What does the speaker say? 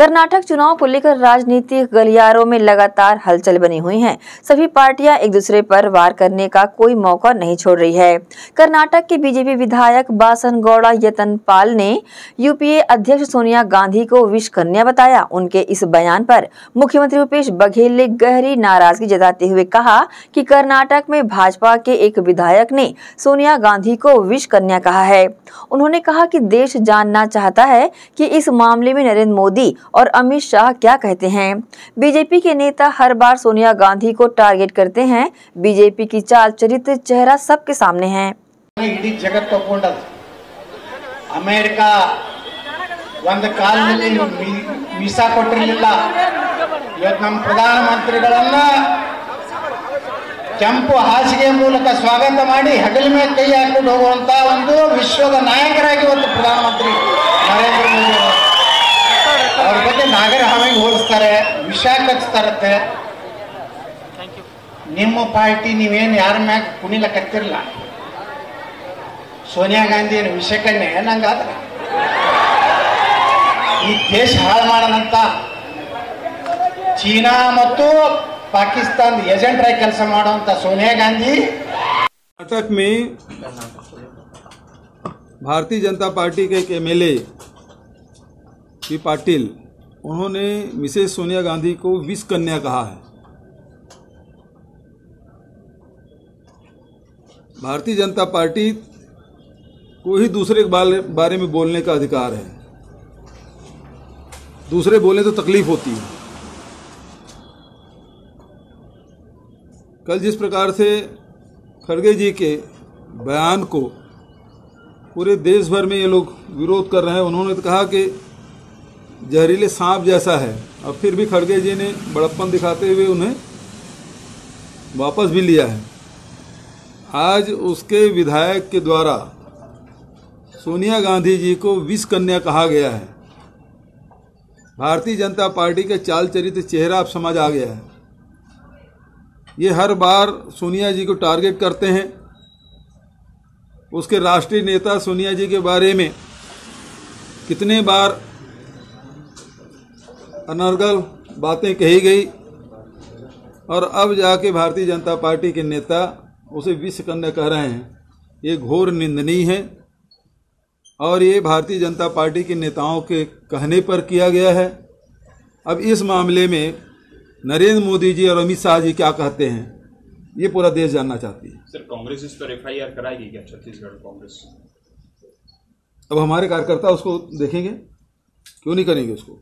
कर्नाटक चुनाव को लेकर राजनीतिक गलियारों में लगातार हलचल बनी हुई है। सभी पार्टियाँ एक दूसरे पर वार करने का कोई मौका नहीं छोड़ रही है। कर्नाटक के बीजेपी विधायक बासन गौड़ा यतन पाल ने यूपीए अध्यक्ष सोनिया गांधी को विश कन्या बताया। उनके इस बयान पर मुख्यमंत्री भूपेश बघेल ने गहरी नाराज़गी जताते हुए कहा कि कर्नाटक में भाजपा के एक विधायक ने सोनिया गांधी को विश कन्या कहा है। उन्होंने कहा कि देश जानना चाहता है कि इस मामले में नरेंद्र मोदी और अमित शाह क्या कहते हैं बीजेपी के नेता हर बार सोनिया गांधी को टारगेट करते हैं बीजेपी की चाल चरित्र चेहरा सबके सामने है ಇಡೀ ಜಗತ್ತು ಒಪ್ಕೊಂಡದ್ದು ಅಮೇರಿಕಾ ಒಂದು ಕಾಲದಲ್ಲಿ ಮಿ- ವೀಸಾ ಕೊಟ್ಟಿರಲಿಲ್ಲ ಇವತ್ತು ನಮ್ಮ ಪ್ರಧಾನಮಂತ್ರಿಗಳನ್ನ ಕೆಂಪು ಹಾಸಿಗೆ ಮೂಲಕ ಸ್ವಾಗತ ಮಾಡಿ ಹೆಗಲ ಮೇಲೆ ಕೈ ಹಾಕೊಂಡು ಹೋಗುವಂತ ಒಂದು ವಿಶ್ವದ ನಾಯಕರಾಗಿ ಇವತ್ತು ಪ್ರಧಾನಮಂತ್ರಿ ವಿಷ ಕಚ್ತಾರತ್ತೆ ನಿಮ್ಮ ಪಾರ್ಟಿ ನೀವೇನು ಯಾರ ಮ್ಯಾಗ ಕುಣಿಲಕತ್ತಿರಲ್ಲ ಸೋನಿಯಾ ಗಾಂಧಿ ಏನು ವಿಷಕನ್ನೇ ನಂಗಾದ್ರ ಈ ದೇಶ ಹಾಳು ಮಾಡೋಣಂತ ಚೀನಾ ಮತ್ತು ಪಾಕಿಸ್ತಾನದ ಏಜೆಂಟ್ರಾಗಿ ಕೆಲಸ ಮಾಡುವಂತ ಸೋನಿಯಾ ಗಾಂಧಿ कर्नाटक में भारतीय जनता पार्टी के एक एमएलए पी पाटिल उन्होंने मिसेस सोनिया गांधी को विष कन्या कहा है। भारतीय जनता पार्टी को ही दूसरे के बारे में बोलने का अधिकार है। दूसरे बोले तो तकलीफ़ होती है। कल जिस प्रकार से खड़गे जी के बयान को पूरे देश भर में ये लोग विरोध कर रहे हैं, उन्होंने तो कहा कि जहरीले सांप जैसा है। और फिर भी खड़गे जी ने बड़प्पन दिखाते हुए उन्हें वापस भी लिया है। आज उसके विधायक के द्वारा सोनिया गांधी जी को विष कन्या कहा गया है। भारतीय जनता पार्टी के चाल चरित्र चेहरा अब समझ आ गया है। ये हर बार सोनिया जी को टारगेट करते हैं। उसके राष्ट्रीय नेता सोनिया जी के बारे में कितने बार अनर्गल बातें कही गई और अब जाके भारतीय जनता पार्टी के नेता उसे विश्व कन्या कह रहे हैं। ये घोर निंदनीय है और ये भारतीय जनता पार्टी के नेताओं के कहने पर किया गया है। अब इस मामले में नरेंद्र मोदी जी और अमित शाह जी क्या कहते हैं ये पूरा देश जानना चाहती है। सर कांग्रेस इस पर एफआईआर कराएगी क्या छत्तीसगढ़ कांग्रेस? अब हमारे कार्यकर्ता उसको देखेंगे? क्यों नहीं करेंगे उसको?